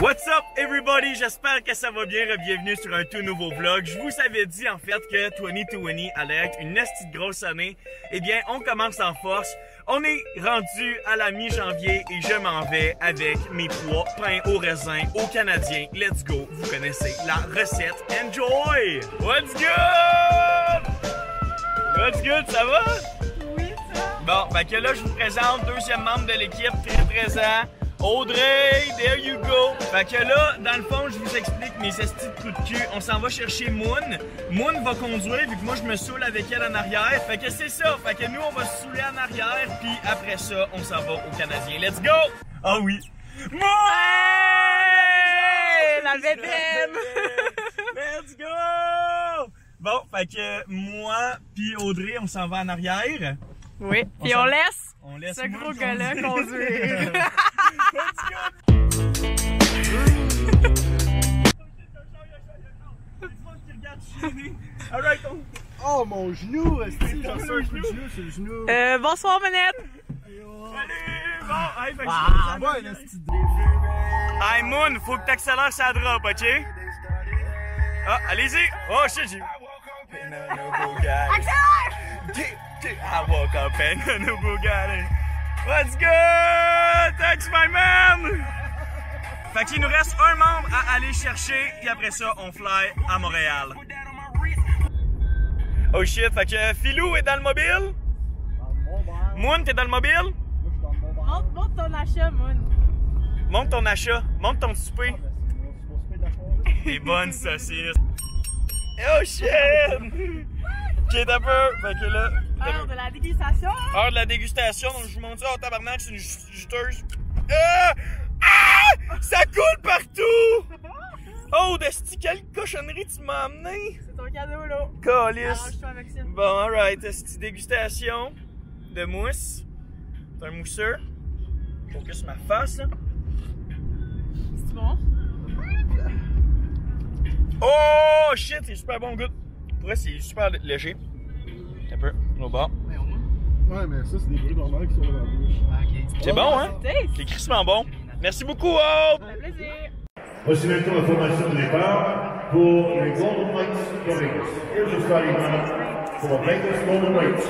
What's up everybody? J'espère que ça va bien. Bienvenue sur un tout nouveau vlog. Je vous avais dit en fait que 2020 allait être une petite grosse année. Eh bien, on commence en force. On est rendu à la mi-janvier et je m'en vais avec mes trois pains au raisin au Canadien. Let's go. Vous connaissez la recette. Enjoy! What's good? What's good? Ça va? Oui, ça. Bon, ben que là, je vous présente deuxième membre de l'équipe, très présent. Audrey, there you go. Fait que là, dans le fond, je vous explique mes estis de coups de cul. On s'en va chercher Moon. Moon va conduire, vu que moi, je me saoule avec elle en arrière. Fait que c'est ça. Fait que nous, on va se saouler en arrière, puis après ça, on s'en va au Canadien. Let's go! Ah oui. Moon! Hey, la bébème! Let's go! Bon, fait que moi puis Audrey, on s'en va en arrière. Oui, puis on laisse On laisse ce Moon gros gars-là conduire. Alright, on... Oh mon genou, est-ce que j'ai reçu un genou sur le genou? Euh, bonsoir, Manette. Salut! Bon, hey, fait que Ah, là, c'est Hey Moon, faut que t'accélères sa drop, ok? Ah, allez-y! Oh shit, j'ai. Accélère! I woke up in a. Let's go! Thanks, my man! Fait qu'il nous reste un membre à aller chercher, puis après ça, on fly à Montréal. Oh shit, fait que Philou est dans le mobile? Moon, t'es dans le mobile? Montre, montre ton achat, Moon. Monte ton achat, monte ton souper. Des bonnes saucisses. Oh shit! Ok, t'as peur. Fait que là, Heure peur. de la dégustation. heure de la dégustation, donc je vous montre ça. Oh tabarnak, c'est une ju- juteuse. Ah! Ah! Ça coule partout! Oh, Desti, quelle cochonnerie tu m'as amené! C'est ton cadeau, là. Ça. Bon, alright, Desti, dégustation de mousse. C'est un mousseux. Focus ma face, là. C'est bon? Oh shit, c'est super bon goût. Pour vrai, c'est super lé- léger. Un peu, au bas. Ouais, mais ça, c'est des bruits normaux qui sont dans la bouche. C'est bon, hein? C'est crissement bon. Merci beaucoup, plaisir. Voici maintenant la formation de départ pour les Golden Knights de Vegas. Here's the starting lineup for Vegas Golden Knights.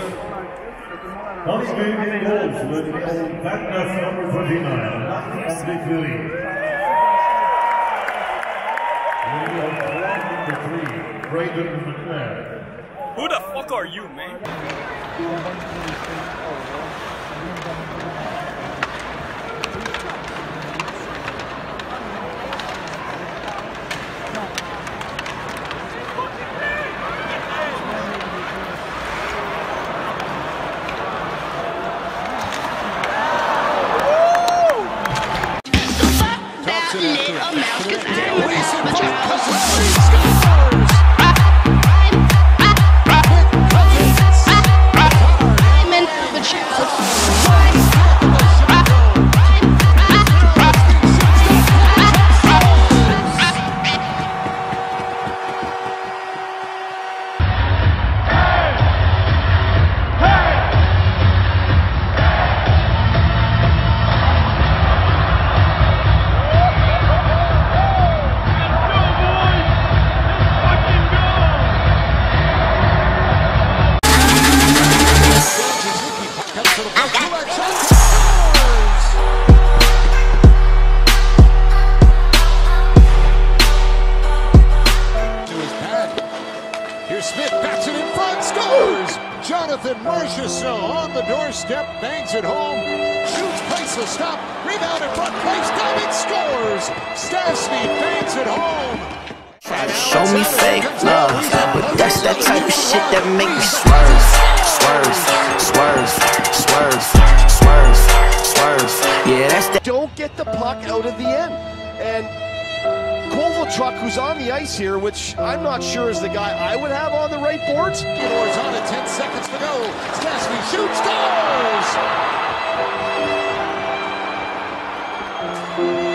On the game in goals with the old Batman number 29, Martin Billy. We have one number three, Braden McNair. Who the fuck are you, man? Top to the three. Jonathan Marchessault on the doorstep, bangs it home, shoots, place the stop, rebound in front, place diving, scores! Stastny bangs it home. Try to show me fake love, but that's that type of shit that make me swerve, swerve, swerve, swerve, swerve, swerve. Yeah, that's that. don't get the puck out of the end. And truck who's on the ice here, which I'm not sure is the guy I would have on the right boards. Doors on it, 10 seconds to go. Stasny shoots, scores!